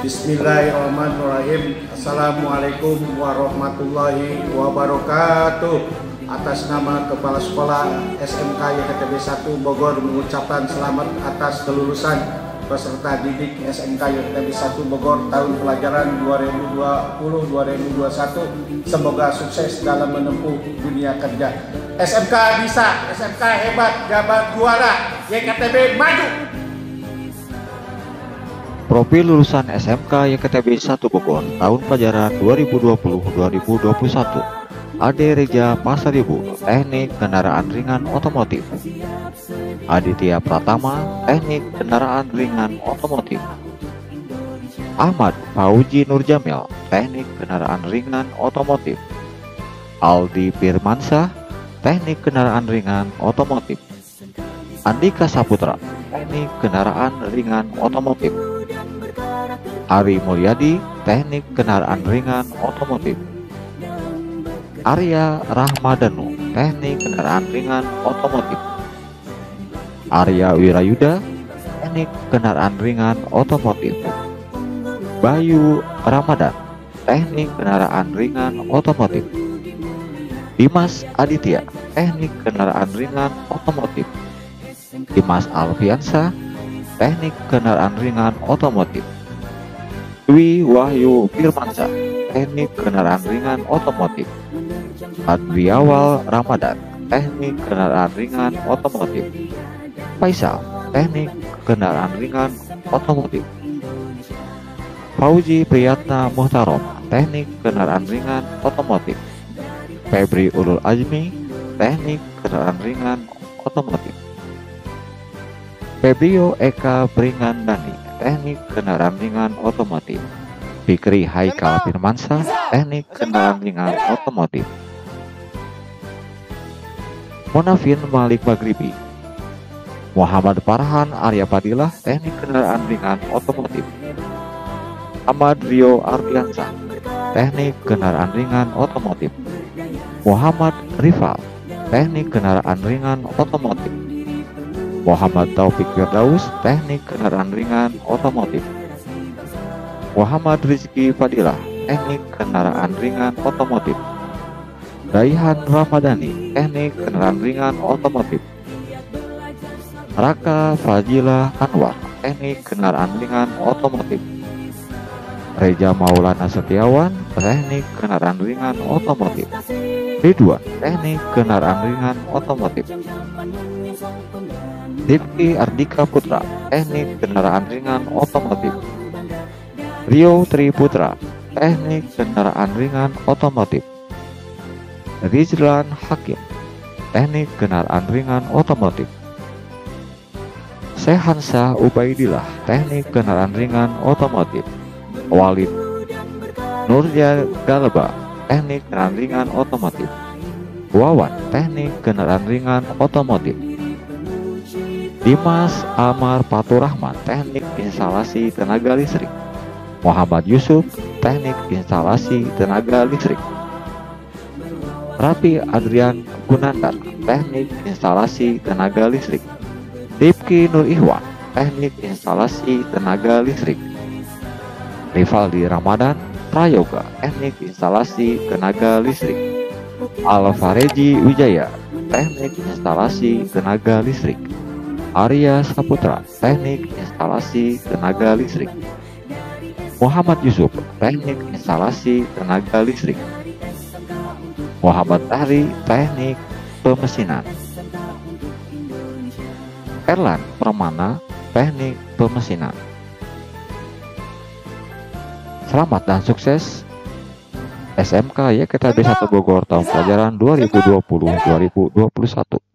Bismillahirrahmanirrahim. Assalamualaikum warahmatullahi wabarakatuh. Atas nama Kepala Sekolah SMK YKTB 1 Bogor mengucapkan selamat atas kelulusan peserta didik SMK YKTB 1 Bogor tahun pelajaran 2020-2021 Semoga sukses dalam menempuh dunia kerja. SMK bisa, SMK hebat, jabat juara YKTB maju Profil lulusan SMK YKTB 1 Bogor tahun pelajaran 2020-2021 Ade Reja Pasaribu, Teknik Kendaraan Ringan Otomotif. Aditya Pratama, Teknik Kendaraan Ringan Otomotif. Ahmad Fauji Nurjamil, Teknik Kendaraan Ringan Otomotif. Aldi Firmansyah, Teknik Kendaraan Ringan Otomotif. Andika Saputra, Teknik Kendaraan Ringan Otomotif. Ari Mulyadi, Teknik Kendaraan Ringan Otomotif. Arya Rahmadanu, Teknik Kendaraan Ringan Otomotif. Arya Wirayuda, Teknik Kendaraan Ringan Otomotif. Bayu Ramadan, Teknik Kendaraan Ringan Otomotif. Dimas Aditya, Teknik Kendaraan Ringan Otomotif. Dimas Alfiansa, Teknik Kendaraan Ringan Otomotif. Dwi Wahyu Firmansyah, Teknik Kendaraan Ringan Otomotif. Adriawal Ramadan, Teknik Kendaraan Ringan Otomotif. Faisal, Teknik Kendaraan Ringan Otomotif. Fauji Priyatna Muhtarom, Teknik Kendaraan Ringan Otomotif. Febri Ulul Azmi, Teknik Kendaraan Ringan Otomotif. Febrio Eka Beringan Dani, Teknik Kendaraan Ringan Otomotif. Fikri Haikal Firmansyah, Teknik Kendaraan Ringan Otomotif. Monafin Malik Magribi Muhammad Farhan Arya Padilah Teknik Kendaraan Ringan Otomotif. Ahmad Rio Ardiansah Teknik Kendaraan Ringan Otomotif. Muhammad Rifal Teknik Kendaraan Ringan Otomotif Muhammad Taufik Firdaus Teknik Kendaraan Ringan Otomotif Muhammad Rizky Fadilah Teknik Kendaraan Ringan Otomotif Raihan Ramadhani, Teknik Kendaraan Ringan Otomotif. Raka Fajila Anwar, Teknik Kendaraan Ringan Otomotif. Reja Maulana Setiawan, Teknik Kendaraan Ringan Otomotif. Ridwan, Teknik Kendaraan Ringan Otomotif. Rifki Ardika Putra, Teknik Kendaraan Ringan Otomotif. Rio Triputra, Teknik Kendaraan Ringan Otomotif. Rizlan Hakim Teknik Kendaraan Ringan Otomotif Sehansa Ubaidillah Teknik Kendaraan Ringan Otomotif Walid Nurja Galba Teknik Kendaraan Ringan Otomotif Wawan Teknik Kendaraan Ringan Otomotif Dimas Amar Paturahman Teknik Instalasi Tenaga Listrik Muhammad Yusuf Teknik Instalasi Tenaga Listrik Rapi Adrian Gunandar, Teknik Instalasi Tenaga Listrik. Rifki Nur Ihwan, Teknik Instalasi Tenaga Listrik. Rivaldi Ramadan, Prayoga, Teknik Instalasi Tenaga Listrik. Alvareji Wijaya, Teknik Instalasi Tenaga Listrik. Arya Saputra, Teknik Instalasi Tenaga Listrik. Muhammad Yusuf, Teknik Instalasi Tenaga Listrik. Muhammad Tahri Teknik Pemesinan. Erlan Permana Teknik Pemesinan. Selamat dan sukses. SMK YKTB 1 Bogor tahun pelajaran 2020-2021